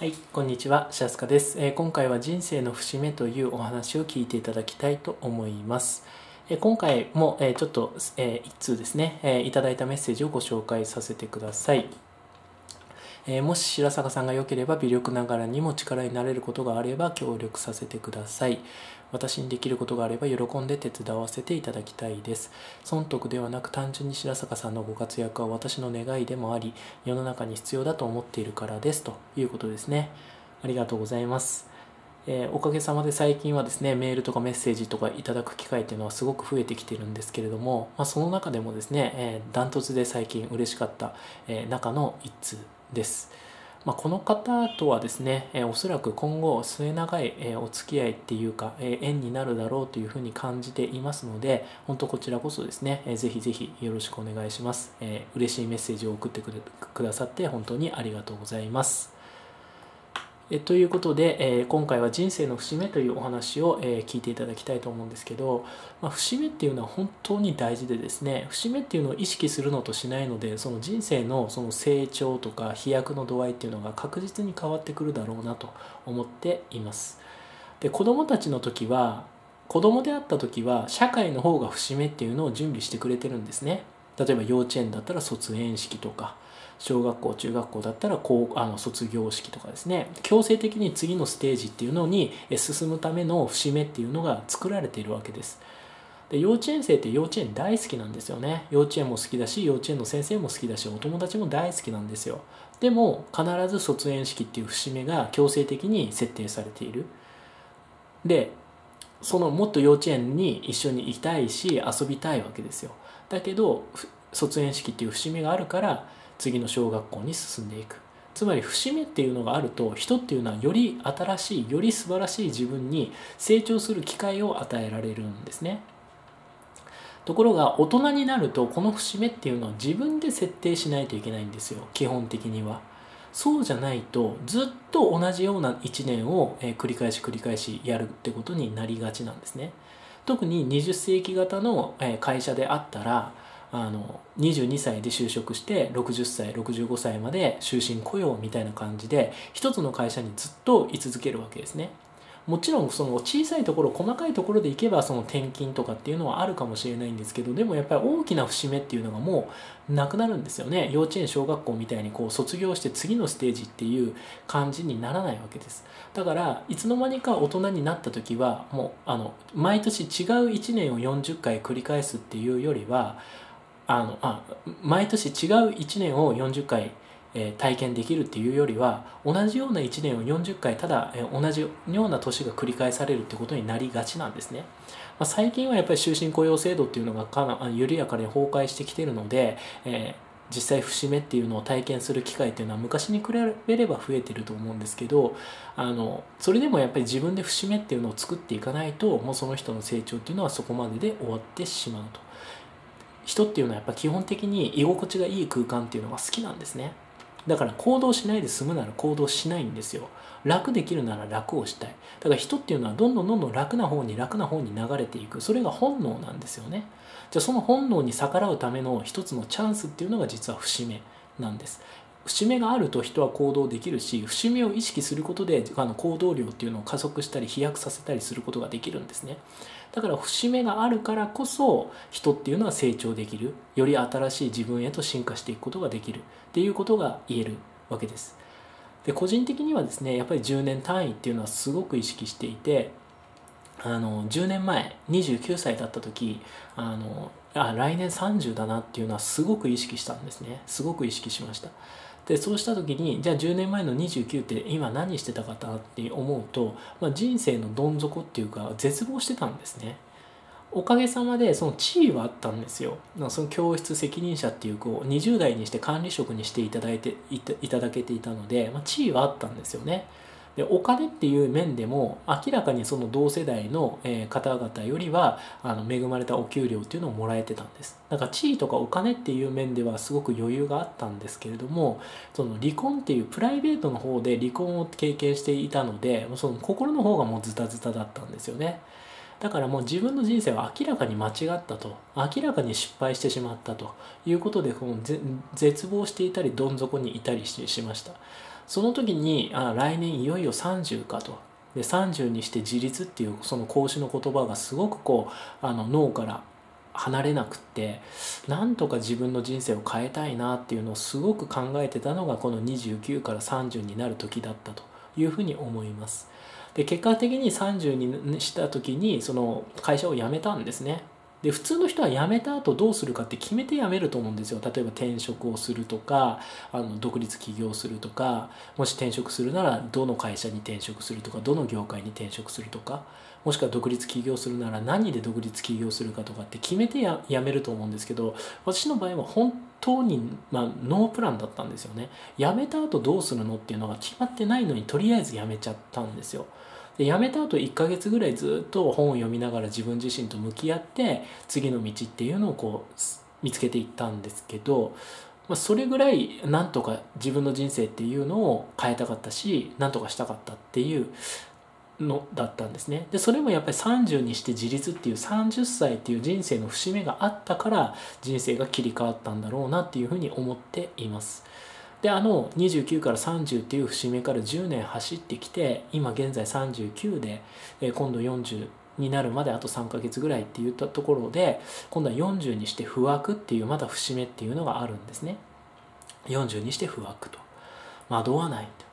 はい、こんにちは、シャスカです、えー今回は人生の節目というお話を聞いていただきたいと思います。えー今回も、えーちょっと、えー一通ですね、えいただいたメッセージをご紹介させてください。えーもし白坂さんが良ければ微力ながらにも力になれることがあれば協力させてください。私にできることがあれば喜んで手伝わせていただきたいです。損得ではなく単純に白坂さんのご活躍は私の願いでもあり、世の中に必要だと思っているからですということですね。ありがとうございます。えーおかげさまで最近はですねメールとかメッセージとかいただく機会っていうのはすごく増えてきてるんですけれども、まあ、その中でもですね、えーダントツで最近嬉しかった、えー中の一通です。まあ、この方とはですね、えーおそらく今後末長い、えーお付き合いっていうか、えー縁になるだろうというふうに感じていますので本当こちらこそですね、えーぜひぜひよろしくお願いします、えー嬉しいメッセージを送ってくれくださって本当にありがとうございますえということで、えー今回は人生の節目というお話を、えー聞いていただきたいと思うんですけど、まあ、節目っていうのは本当に大事でですね節目っていうのを意識するのとしないのでその人生のその成長とか飛躍の度合いっていうのが確実に変わってくるだろうなと思っています。で子供たちの時は子供であった時は社会の方が節目っていうのを準備してくれてるんですね。例えば幼稚園だったら卒園式とか小学校中学校だったら高あの卒業式とかですね。強制的に次のステージっていうのに進むための節目っていうのが作られているわけです。で幼稚園生って幼稚園大好きなんですよね。幼稚園も好きだし幼稚園の先生も好きだしお友達も大好きなんですよ。でも必ず卒園式っていう節目が強制的に設定されている。でそのもっと幼稚園に一緒に行きたいし遊びたいわけですよ。だけど卒園式っていう節目があるから次の小学校に進んでいく。つまり節目っていうのがあると人っていうのはより新しいより素晴らしい自分に成長する機会を与えられるんですね。ところが大人になるとこの節目っていうのは自分で設定しないといけないんですよ。基本的には。そうじゃないとずっと同じような1年を繰り返し繰り返しやるってことになりがちなんですね。特に20世紀型の会社であったらあの22歳で就職して60歳65歳まで終身雇用みたいな感じで一つの会社にずっと居続けるわけですね。もちろんその小さいところ細かいところでいけばその転勤とかっていうのはあるかもしれないんですけどでもやっぱり大きな節目っていうのがもうなくなるんですよね。幼稚園小学校みたいにこう卒業して次のステージっていう感じにならないわけです。だからいつの間にか大人になった時はもうあの毎年違う1年を40回繰り返すっていうよりはあのあ毎年違う1年を40回、えー体験できるっていうよりは同じような1年を40回ただ、えー同じような年が繰り返されるってことになりがちなんですね、まあ、最近はやっぱり終身雇用制度っていうのがかな緩やかに崩壊してきてるので、えー実際節目っていうのを体験する機会っていうのは昔に比べれば増えてると思うんですけどあのそれでもやっぱり自分で節目っていうのを作っていかないともうその人の成長っていうのはそこまでで終わってしまうと。人っていうのはやっぱ基本的に居心地がいい空間っていうのが好きなんですね。だから行動しないで済むなら行動しないんですよ。楽できるなら楽をしたい。だから人っていうのはどんどんどんどん楽な方に楽な方に流れていく。それが本能なんですよね。じゃあその本能に逆らうための一つのチャンスっていうのが実は節目なんです。節目があると人は行動できるし節目を意識することで行動量っていうのを加速したり飛躍させたりすることができるんですね。だから節目があるからこそ人っていうのは成長できる。より新しい自分へと進化していくことができる。っていうことが言えるわけです。で個人的にはですねやっぱり10年単位っていうのはすごく意識していてあの10年前29歳だった時あのあ来年30だなっていうのはすごく意識したんですね。すごく意識しました。でそうした時にじゃあ10年前の29って今何してたかなって思うと、まあ、人生のどん底っていうか絶望してたんですね。おかげさまでその地位はあったんですよ。その教室責任者っていうこう20代にして管理職にしていただいていただけていたので、まあ、地位はあったんですよね。でお金っていう面でも明らかにその同世代の方々よりはあの恵まれたお給料っていうのをもらえてたんです。だから地位とかお金っていう面ではすごく余裕があったんですけれどもその離婚っていうプライベートの方で離婚を経験していたのでその心の方がもうズタズタだったんですよね。だからもう自分の人生は明らかに間違ったと明らかに失敗してしまったということでこの絶望していたりどん底にいたりししました。その時にあ来年いよいよ30かとで30にして自立っていうその孔子の言葉がすごくこうあの脳から離れなくってなんとか自分の人生を変えたいなっていうのをすごく考えてたのがこの29から30になる時だったというふうに思います。で結果的に30にした時にその会社を辞めたんですねで普通の人は辞めた後どうするかって決めて辞めると思うんですよ。例えば転職をするとかあの独立起業するとかもし転職するならどの会社に転職するとかどの業界に転職するとかもしくは独立起業するなら何で独立起業するかとかって決めてや辞めると思うんですけど私の場合は本当に、まあ、ノープランだったんですよね。辞めた後どうするのっていうのが決まってないのにとりあえず辞めちゃったんですよ。で辞めた後1ヶ月ぐらいずっと本を読みながら自分自身と向き合って次の道っていうのをこう見つけていったんですけど、まあ、それぐらいなんとか自分の人生っていうのを変えたかったしなんとかしたかったっていうのだったんですね。でそれもやっぱり30にして自立っていう30歳っていう人生の節目があったから人生が切り替わったんだろうなっていうふうに思っています。であの29から30っていう節目から10年走ってきて今現在39で、え今度40になるまであと3ヶ月ぐらいっていったところで今度は40にして不惑っていうまだ節目っていうのがあるんですね。40にして不惑と。惑わないと。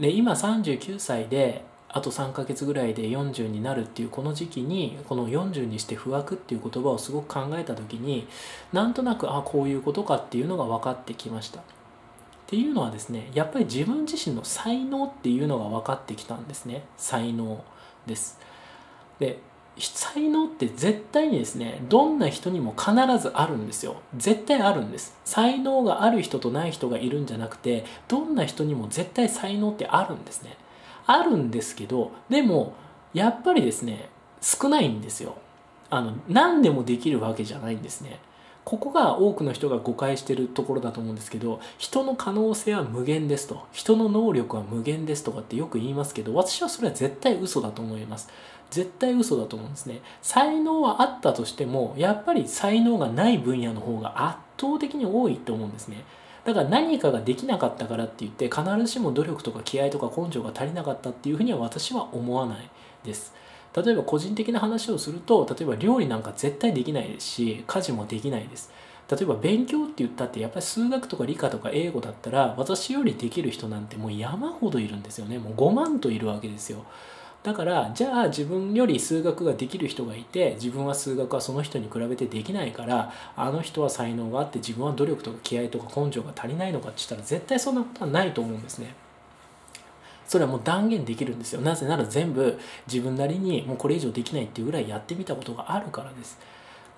で今39歳であと3ヶ月ぐらいで40になるっていうこの時期にこの40にして不惑っていう言葉をすごく考えた時になんとなくあこういうことかっていうのが分かってきました。っていうのはですねやっぱり自分自身の才能っていうのが分かってきたんですね。才能です。で才能って絶対にですねどんな人にも必ずあるんですよ。絶対あるんです。才能がある人とない人がいるんじゃなくてどんな人にも絶対才能ってあるんですね。あるんですけどでもやっぱりですね少ないんですよ。あの何でもできるわけじゃないんですね。ここが多くの人が誤解してるところだと思うんですけど人の可能性は無限ですと。人の能力は無限ですとかってよく言いますけど私はそれは絶対嘘だと思います。絶対嘘だと思うんですね。才能はあったとしてもやっぱり才能がない分野の方が圧倒的に多いと思うんですね。だから何かができなかったからって言って必ずしも努力とか気合とか根性が足りなかったっていうふうには私は思わないです。例えば個人的な話をすると例えば料理なんか絶対できないですし家事もできないです。例えば勉強って言ったってやっぱり数学とか理科とか英語だったら私よりできる人なんてもう山ほどいるんですよね。もう5万といるわけですよ。だからじゃあ自分より数学ができる人がいて自分は数学はその人に比べてできないからあの人は才能があって自分は努力とか気合とか根性が足りないのかって言ったら絶対そんなことはないと思うんですね。それはもう断言できるんですよ。なぜなら全部自分なりにもうこれ以上できないっていうぐらいやってみたことがあるからです。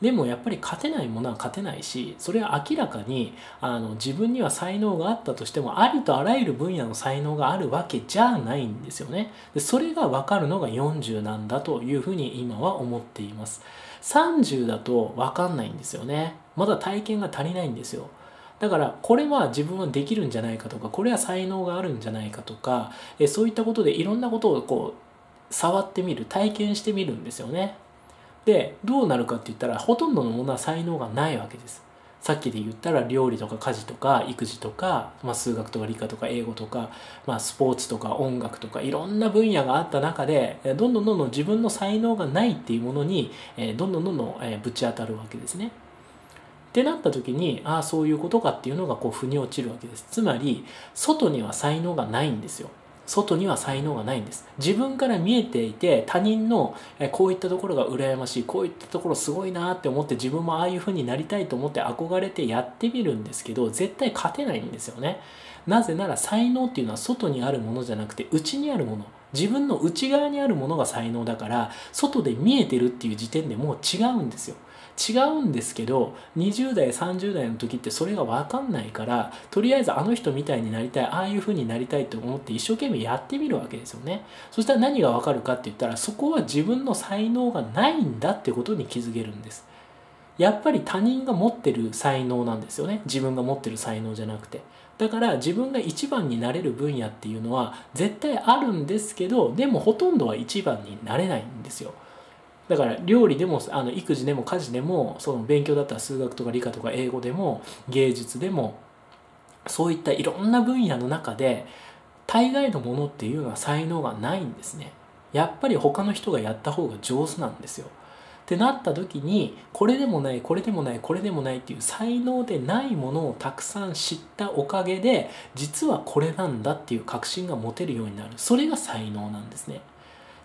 でもやっぱり勝てないものは勝てないしそれは明らかにあの自分には才能があったとしてもありとあらゆる分野の才能があるわけじゃないんですよね。でそれが分かるのが40なんだというふうに今は思っています。30だと分かんないんですよね。まだ体験が足りないんですよ。だからこれは自分はできるんじゃないかとかこれは才能があるんじゃないかとかえそういったことでいろんなことをこう触ってみる体験してみるんですよねでどうなるかって言ったらほとんどのものは才能がないわけですさっきで言ったら料理とか家事とか育児とか、まあ、数学とか理科とか英語とか、まあ、スポーツとか音楽とかいろんな分野があった中でどんどんどんどん自分の才能がないっていうものにどんどんどんどんぶち当たるわけですね。ってなった時にああそういうことかっていうのがこう腑に落ちるわけです。つまり外には才能がないんですよ。外には才能がないんです。自分から見えていて他人のこういったところが羨ましいこういったところすごいなって思って自分もああいう風になりたいと思って憧れてやってみるんですけど絶対勝てないんですよね。なぜなら才能っていうのは外にあるものじゃなくて内にあるもの。自分の内側にあるものが才能だから外で見えてるっていう時点でもう違うんですよ。違うんですけど20代30代の時ってそれが分かんないからとりあえずあの人みたいになりたいああいう風になりたいと思って一生懸命やってみるわけですよね。そしたら何が分かるかって言ったらそこは自分の才能がないんだってことに気づけるんです。やっぱり他人が持ってる才能なんですよね。自分が持ってる才能じゃなくて。だから自分が一番になれる分野っていうのは絶対あるんですけどでもほとんどは一番になれないんですよ。だから料理でもあの育児でも家事でもその勉強だったら数学とか理科とか英語でも芸術でもそういったいろんな分野の中で大概のものっていうのは才能がないんですね。やっぱり他の人がやった方が上手なんですよ。ってなった時にこれでもないこれでもないこれでもないっていう才能でないものをたくさん知ったおかげで実はこれなんだっていう確信が持てるようになる。それが才能なんですね。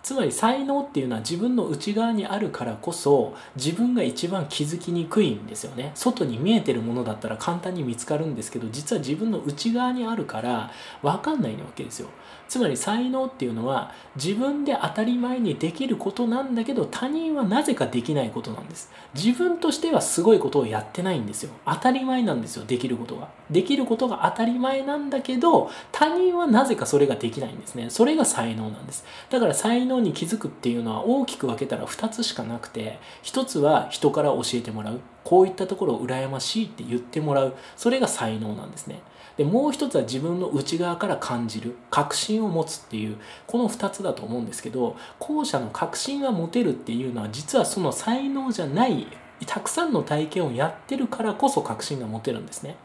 つまり才能っていうのは自分の内側にあるからこそ自分が一番気づきにくいんですよね。外に見えてるものだったら簡単に見つかるんですけど実は自分の内側にあるから分かんないわけですよ。つまり才能っていうのは自分で当たり前にできることなんだけど他人はなぜかできないことなんです。自分としてはすごいことをやってないんですよ。当たり前なんですよできることができることが当たり前なんだけど他人はなぜかそれができないんですね。それが才能なんです。だから才能能に気づくっていうのは大きく分けたら2つしかなくて1つは人から教えてもらう。こういったところを羨ましいって言ってもらう。それが才能なんですね。でもう一つは自分の内側から感じる。確信を持つっていう。この2つだと思うんですけど後者の確信が持てるっていうのは実はその才能じゃないたくさんの体験をやってるからこそ確信が持てるんですね。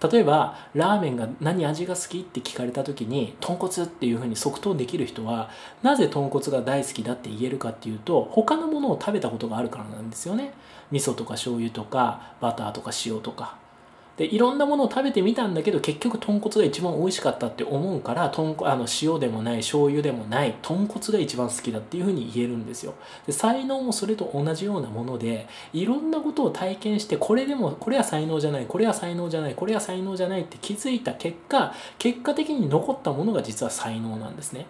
例えばラーメンが何味が好きって聞かれた時に豚骨っていうふうに即答できる人はなぜ豚骨が大好きだって言えるかっていうと他のものを食べたことがあるからなんですよね。味噌とか醤油とかバターとか塩とか。でいろんなものを食べてみたんだけど結局豚骨が一番美味しかったって思うから豚あの塩でもない醤油でもない豚骨が一番好きだっていうふうに言えるんですよ。で才能もそれと同じようなものでいろんなことを体験してこれでもこれは才能じゃないこれは才能じゃないこれは才能じゃないって気づいた結果結果的に残ったものが実は才能なんですね。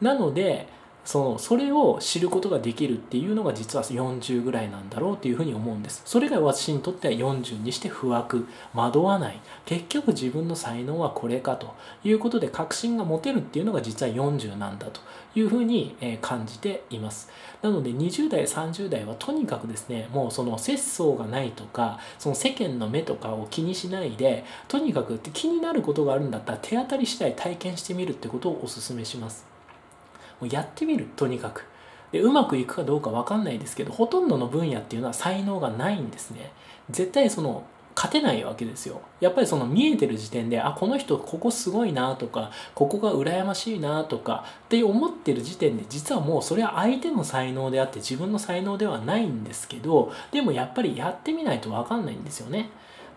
なのでそのそれを知ることができるっていうのが実は40ぐらいなんだろうっていうふうに思うんです。それが私にとっては40にして不惑惑わない結局自分の才能はこれかということで確信が持てるっていうのが実は40なんだというふうに感じていますなので20代30代はとにかくですねもうその節操がないとかその世間の目とかを気にしないでとにかく気になることがあるんだったら手当たり次第体験してみるってことをお勧めしますもうやってみるとにかく。でうまくいくかどうか分かんないですけどほとんどの分野っていうのは才能がないんですね。絶対その勝てないわけですよ。やっぱりその見えてる時点であこの人ここすごいなとかここが羨ましいなとかって思ってる時点で実はもうそれは相手の才能であって自分の才能ではないんですけどでもやっぱりやってみないと分かんないんですよね。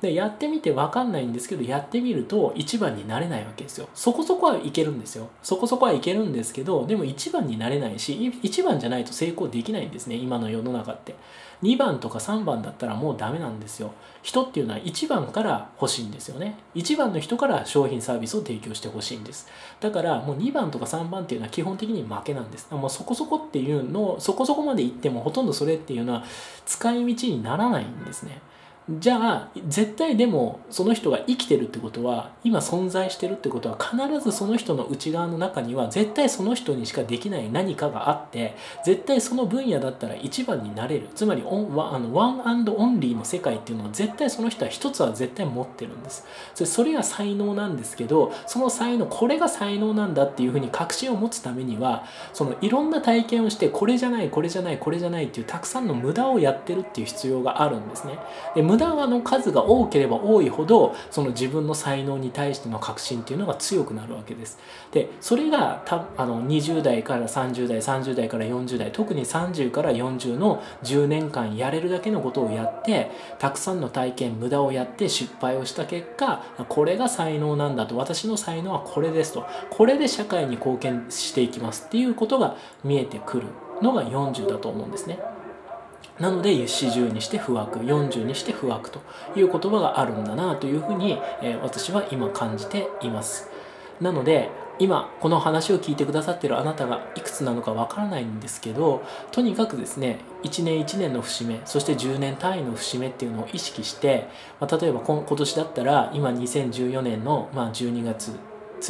でやってみて分かんないんですけどやってみると1番になれないわけですよ。そこそこはいけるんですよ。そこそこはいけるんですけどでも1番になれないし1番じゃないと成功できないんですね。今の世の中って。2番とか3番だったらもうダメなんですよ。人っていうのは1番から欲しいんですよね。1番の人から商品サービスを提供してほしいんです。だからもう2番とか3番っていうのは基本的に負けなんです。もうそこそこっていうのをそこそこまでいってもほとんどそれっていうのは使い道にならないんですね。じゃあ絶対でもその人が生きてるってことは今存在してるってことは必ずその人の内側の中には絶対その人にしかできない何かがあって絶対その分野だったら一番になれる。つまりオンワあのワンアンドオンリーの世界っていうのは絶対その人は一つは絶対持ってるんです。それが才能なんですけどその才能これが才能なんだっていうふうに確信を持つためにはそのいろんな体験をしてこれじゃないこれじゃないこれじゃないっていうたくさんの無駄をやってるっていう必要があるんですね。で無駄の数が多ければ多いほどその自分の才能に対しての確信っていうのが強くなるわけです。でそれがたあの20代から30代30代から40代特に30から40の10年間やれるだけのことをやってたくさんの体験無駄をやって失敗をした結果これが才能なんだと。私の才能はこれですと。これで社会に貢献していきますっていうことが見えてくるのが40だと思うんですね。なので40にして不惑40にして不惑という言葉があるんだなというふうに、えー、私は今感じています。なので今この話を聞いてくださってるあなたがいくつなのかわからないんですけどとにかくですね1年1年の節目そして10年単位の節目っていうのを意識して、まあ、例えば今年だったら今2014年の、まあ、12月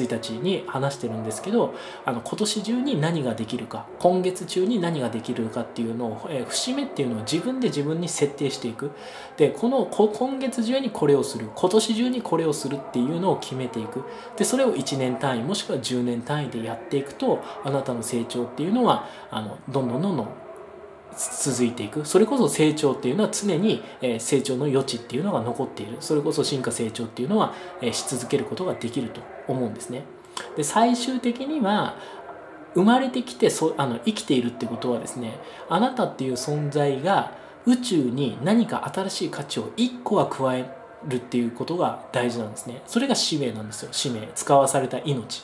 1日に話してるんですけどあの今年中に何ができるか今月中に何ができるかっていうのを、えー、節目っていうのを自分で自分に設定していく。でこの今月中にこれをする今年中にこれをするっていうのを決めていく。でそれを1年単位もしくは10年単位でやっていくとあなたの成長っていうのはあのどんどんどんどん続いていく。それこそ成長っていうのは常に、成長の余地っていうのが残っている。それこそ進化成長っていうのは、し続けることができると思うんですね。で最終的には生まれてきてそあの生きているってことはですねあなたっていう存在が宇宙に何か新しい価値を1個は加えるっていうことが大事なんですね。それが使命なんですよ。使命。使わされた命。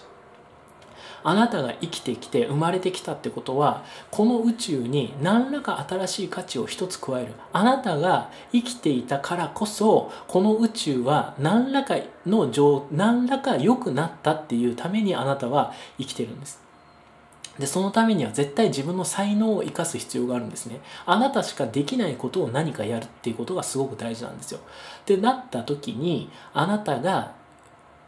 あなたが生きてきて生まれてきたってことはこの宇宙に何らか新しい価値を一つ加える。あなたが生きていたからこそこの宇宙は何らかの状何らか良くなったっていうためにあなたは生きてるんです。でそのためには絶対自分の才能を生かす必要があるんですね。あなたしかできないことを何かやるっていうことがすごく大事なんですよ。でなった時にあなたが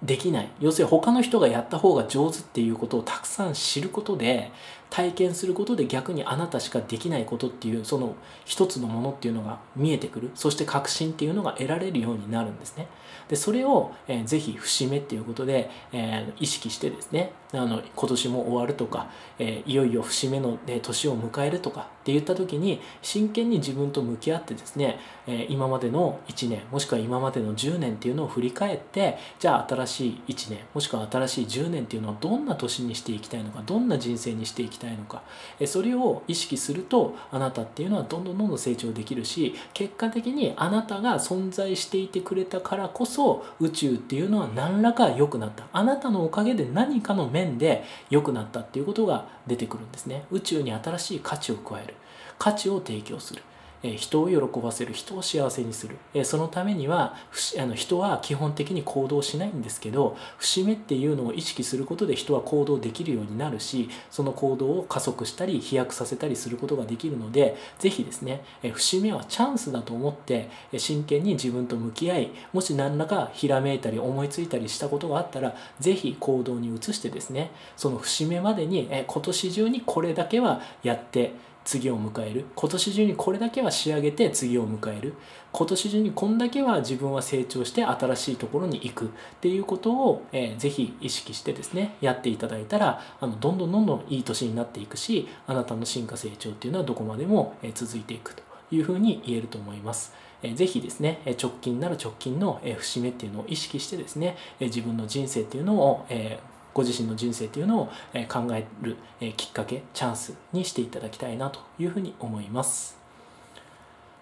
できない。要するに他の人がやった方が上手っていうことをたくさん知ることで体験することで逆にあなたしかできないことっていうその一つのものっていうのが見えてくる。そして確信っていうのが得られるようになるんですね。でそれを、えー、ぜひ節目っていうことで、えー、意識してですねあの今年も終わるとか、えー、いよいよ節目の、ね、年を迎えるとかって言った時に真剣に自分と向き合ってですね、え今までの1年もしくは今までの10年っていうのを振り返ってじゃあ新しい1年もしくは新しい10年っていうのをどんな年にしていきたいのかどんな人生にしていきたいのかえそれを意識するとあなたっていうのはどんどんどんどん成長できるし結果的にあなたが存在していてくれたからこそ宇宙っていうのは何らか良くなった。あなたのおかげで何かの面で良くなったっていうことが出てくるんですね。宇宙に新しい価値を加える。価値を提供する。え人を喜ばせる人を幸せにする、えそのためにはあの人は基本的に行動しないんですけど節目っていうのを意識することで人は行動できるようになるしその行動を加速したり飛躍させたりすることができるのでぜひですね、え節目はチャンスだと思って真剣に自分と向き合いもし何らかひらめいたり思いついたりしたことがあったらぜひ行動に移してですねその節目までに、え今年中にこれだけはやって次を迎える。今年中にこれだけは仕上げて次を迎える。今年中にこんだけは自分は成長して新しいところに行く。っていうことを、えー、ぜひ意識してですねやっていただいたらあのどんどんどんどんいい年になっていくしあなたの進化成長っていうのはどこまでも、え続いていくというふうに言えると思います。えぜひですね直近なら直近の節目っていうのを意識してですね自分の人生っていうのを、えーご自身の人生というのを考えるきっかけチャンスにしていただきたいなというふうに思います。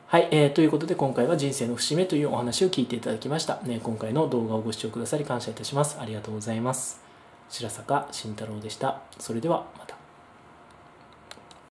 はい、えー、ということで今回は人生の節目というお話を聞いていただきました、ね、今回の動画をご視聴くださり感謝いたします。ありがとうございます。白坂慎太郎でした。それではまた。